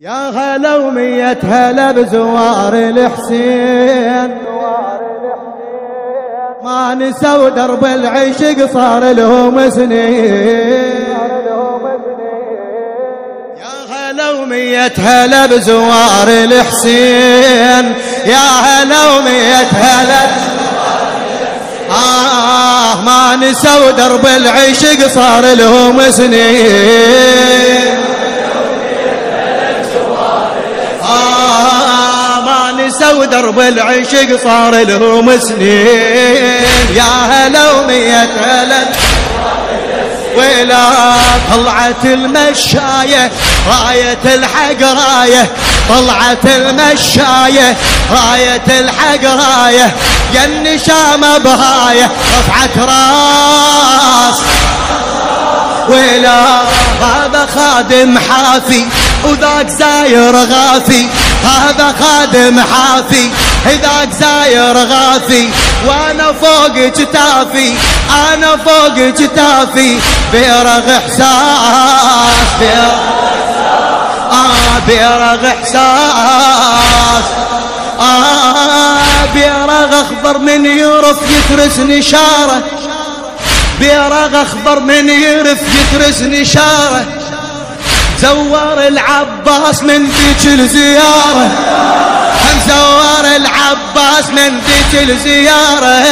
يا هلا ومية هلا بزوار الحسين. ما نسوا درب العشق صار لهم سنين. يا هلا ومية هلا بزوار الحسين. يا هلا ومية هلا آه ما نسوا درب العشق صار لهم سنين. ما نسوا درب العشق صار لهم سنين. يا هلا ومية هلا ولا طلعت المشاية راية الحق راية. طلعت المشاية راية الحق راية. يا النشامة بهاية رفعت راس. ولا هذا خادم حافي وذاك زاير غافي. هذا خادم حافي ذاك زاير غافي. وأنا فوق جتافي أنا فوق جتافي. بيرغ إحساس بيرغ آه بيرغ إحساس. آه بيرغ اخضر من يرف يترس نشاره بيرغ اخضر من يرف يترس نشاره زوار العباس من ذيك الزيارة. زوار العباس من ذيك الزيارة.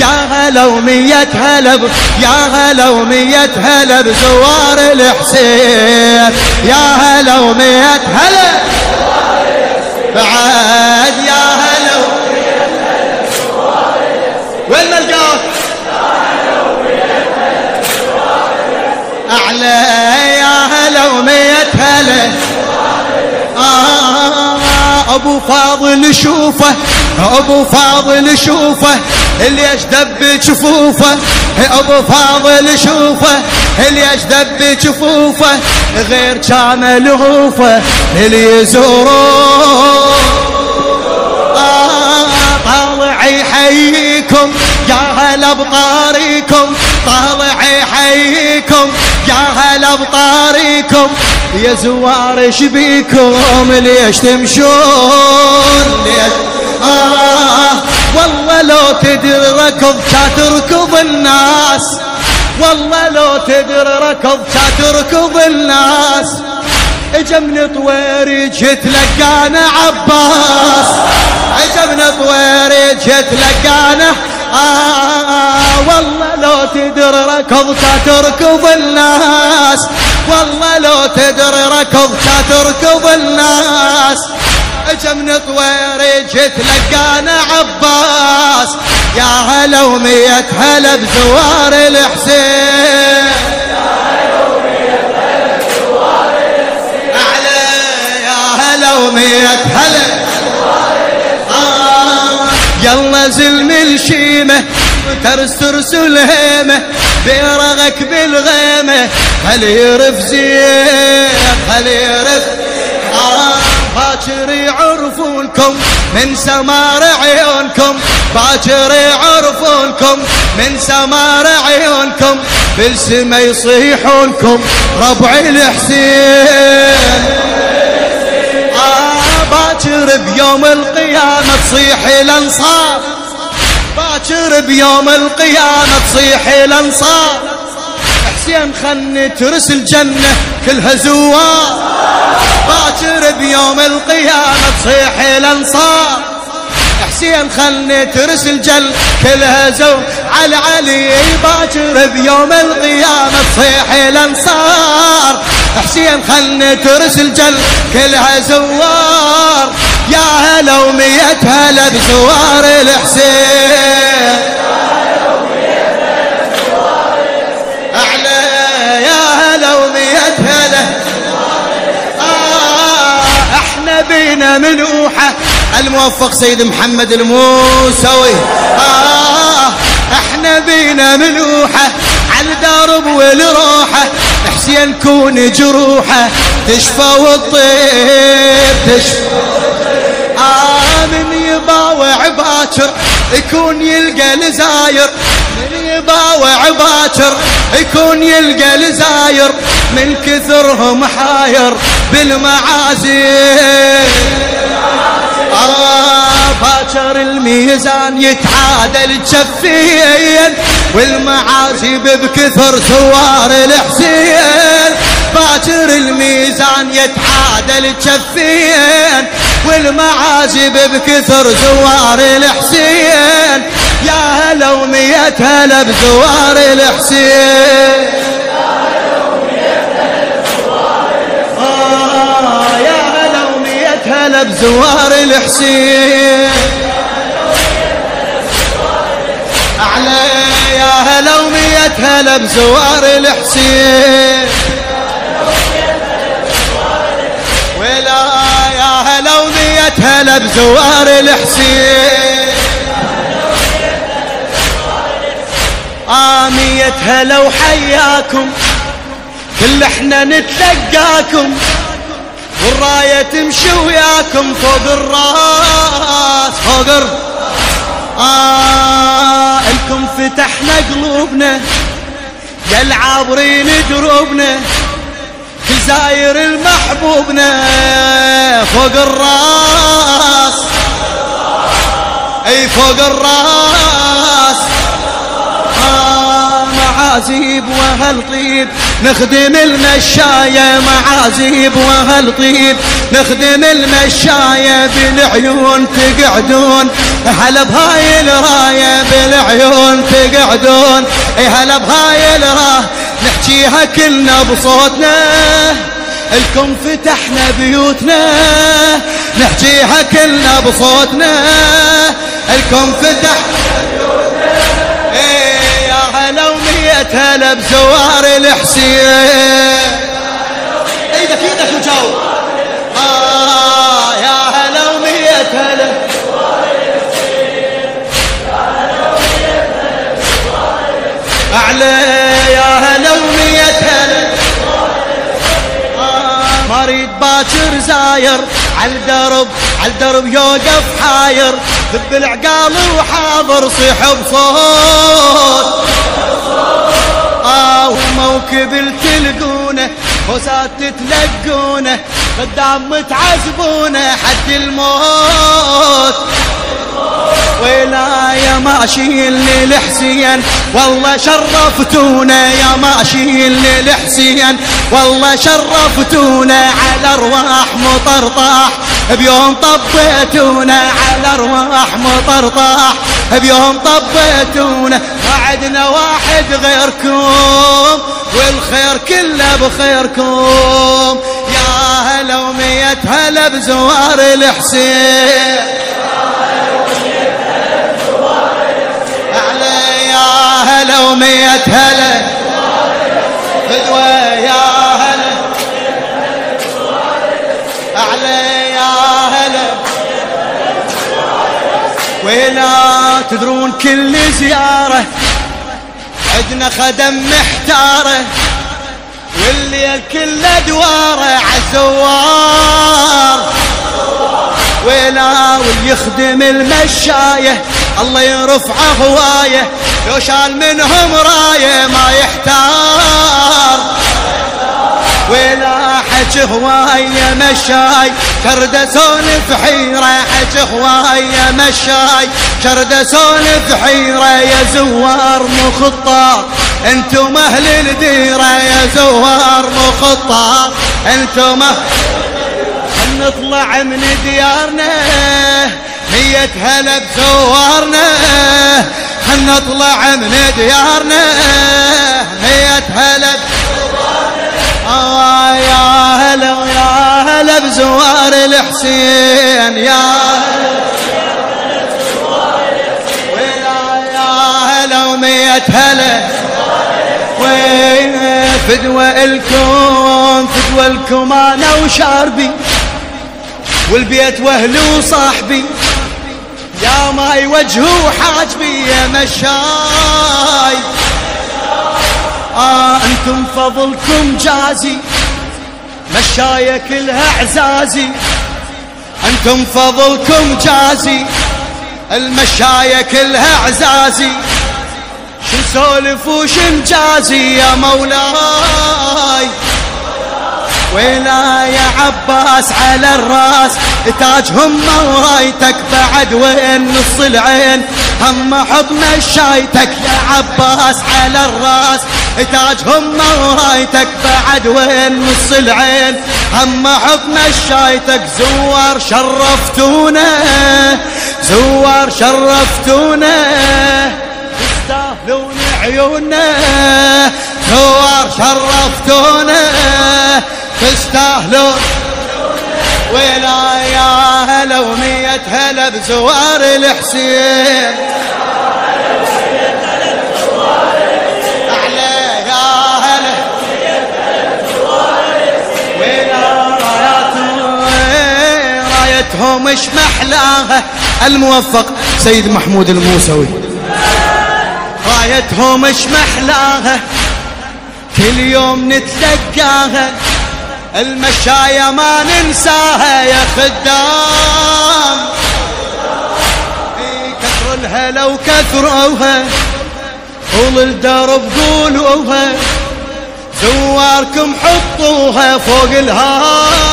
يا هلا ومية هلا يا هلا ومية هلا بزوار الحسين. يا هلا ومية هلا بعد يا أبو فاضل شوفه أبو فاضل شوفه اللي دب جفوفه أبو فاضل شوفه اللي دب جفوفه غير كان لهوفه اللي يزورون آه طالع يحييكم يا هلا بطاريكم طالع يحييكم يا هلا بطاريكم يا زوار شبيكم ليش تمشون؟ ليش؟ آه والله لو تدري ركض تركض الناس والله لو تدري ركض تركض الناس. إجا من طويري جيت لقانا عباس إجا من طويري جيت لقانا والله لو تدري ركض تركض الناس. والله لو تدري ركض تركض الناس. اجا من طويري جيت لقانا عباس. يا هلا ومية هلا بزوار الحسين. يلا زلم الشيمة ترس ترسل هيمة بيرغك بالغيمة هل يرف زين هل يرف باكر يعرفونكم من سمار عيونكم باكر يعرفونكم من سمار عيونكم بالسما يصيحونكم ربع الحسين. باكر بيوم القيامة تصيح الأنصار. باكر بيوم القيامة تصيح الأنصار. حسين خلني ترس الجنة كلها زوار. باكر بيوم القيامة تصيح الأنصار. حسين خلني ترس الجل كلها زو على علي باكر بيوم القيامة تصيح الأنصار. حسين خلني ترس الجل كلها زوار. يا هلا ومية هلا بزوار الحسين. يا آه إحنا بينا منوحة. الموفق سيد محمد الموسوي. آه إحنا بينا الدرب والروحة حسين كون جروحه تشفى والطير تشفى. آه من يباوع باكر يكون يلقى الزاير. من باوع باكر يكون يلقى الزاير. من كثرهم حاير بالمعازي آه باكر الميزان يتعادل جفين. والمعازيب بكثر ثوار الحسين باكر الميزان يتعادل جفين والمعازب بكثر زوار الحسين يا هلا ومية هلا بزوار الحسين. آه يا بزوار الحسين. أعلى هلا ومية هلا بزوار الحسين. ولا يا هلا ومية هلا بزوار الحسين. آمية هلا وحياكم كل إحنا نتلقاكم. والراية تمشي وياكم فوق الراس فوق الراس آه لكم فتحنا قلوبنا يا العابرين دروبنا جزاير المحبوبنا فوق الراس. أي فوق الراس. معازيب وهل طيب؟ نخدم المشاية معازيب وهل طيب؟ نخدم المشاية بالعيون تقعدون هلا بهاي الراية بالعيون تقعدون هلا بهاي الراية نحكيها كلنا بصوتنا. الكم فتحنا بيوتنا نحكيها كلنا بصوتنا. الكم فتحنا ومية هلا بزوار الحسين إيدك إيدك وجاوب آه يا هلا ومية هلا. أعلى يا هلا ومية هلا. آه ما أريد باكر زاير عالدرب عالدرب يوقف حاير. ذب العقال وحاضر صيح بصوت. وموكب تلقونه فوسات تتلقونه قدام متعذبونه حد الموت. ولا يا ماشيين للحسين والله شرفتونا يا ماشيين للحسين والله شرفتونا على أرواح مطرطاح بيوم طبيتونا على أرواح مطرطاح بيوم طبيتونا ما عدنا واحد غيركم والخير كله بخيركم. يا هلا ومية هلا بزوار الحسين. يا هلا ومية هلا. فدوى يا هلا أعلى يا هلا ولا تدرون كل زيارة عدنا خدم محتارة والليل كله دواره عالزوار واللي يخدم المشاية الله يرفع هوايه لو شال منهم رايه ما يحتار. ولا حج هواية مشاي شرد سولف حيرة حج هواية مشاي. شرد سولف حيرة يا زوار مخطار أنتم أهل الديرة يا زوار مخطار أنتم أهل نطلع من ديارنا مية هلا بزوارنا خل نطلع من ديارنا مية هلا الحسين يا هلا يا هلا وين فدوى الكم فدوى الكم أنا وشاربي والبيت واهلي وصاحبي يا ماي وجهي وحاجبي يا مشاي. آه أنتم فضلكم جازي مشاية كلها عزازي. أنتم فضلكم جازي المشاية كلها عزازي شو سولف وش مجازي يا مولاي؟ ويلا يا عباس على الراس تاجهم مورايتك بعد وين نص العين. هم حضن الشايتك يا عباس على الراس. تاجهم مورايتك بعد وين نص العين. هم حضن الشايتك زوار شرفتونا زوار شرفتونا. تستاهلون عيونا زوار شرفتونا. تستاهلون ويلا يا هلا ومية هلا بزوار الحسين. رايتهم اش محلاها الموفق سيد محمود الموسوي. رايتهم اش محلاها كل يوم نتلقاها المشاية ما ننساها يا خدام. كثر الهلا وكثروها طول الدرب قولوها زواركم حطوها فوق الهام.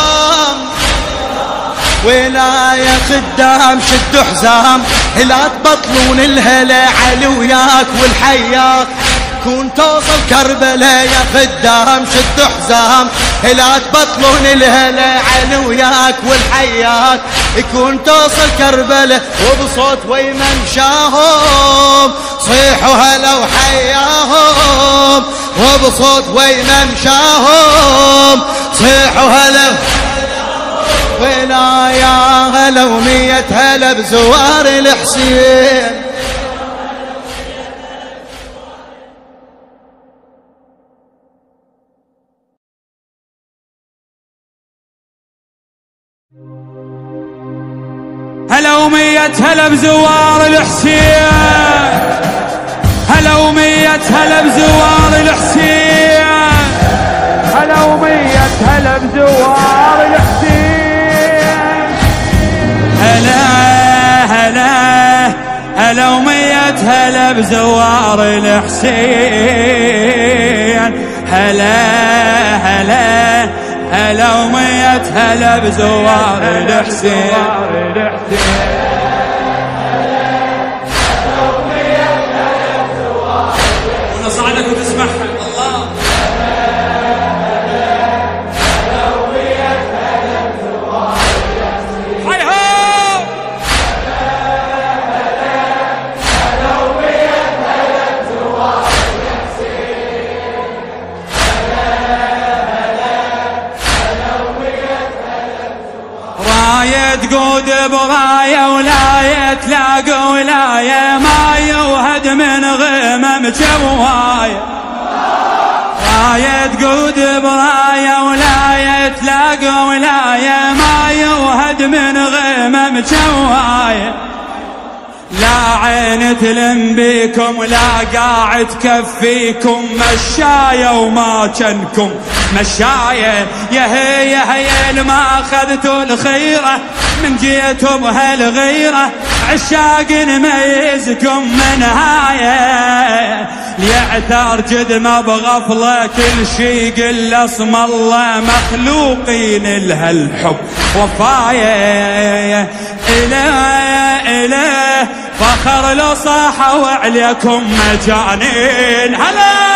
ولا يا خدام شدوا حزام. لا تبطلون الهلا علي وياك والحياك كون توصل كربلاء يا خدام شد حزام. لا تبطلون الهلا علي وياك والحياك يكون توصل كربلاء وبصوت ويمن شاهم. صيحوا هلا وحياهم. وبصوت ويمن شاهم. صيحوا هلا ولا يا هلا ومية هلا بزوار الحسين. هلا ومية هلا بزوار الحسين. هلا ومية هلا بزوار الحسين. هلا ومية هلا بزوار الحسين. هلا ومية هلا بزوار الحسين. هلا هلا هلا ومية هلا بزوار الحسين. براية ولاية تلاقى ولاية ما يوهد من غمم جواية راية تقود براية ولاية تلاقى ولاية ما يوهد من غمم جواية لا عين تلم بيكم لا قاعد كفيكم مشاية وما كنكم مشاية يا هي يا هي ما أخذتوا الخيرة. من جيتم هالغيرة عشاق نميزكم من هاية. ليعثر جد ما بغفلة كل شي قل اسم الله مخلوقين لها الحب وفاية. إله إله فخر لو صاحوا عليكم مجانين. هلا!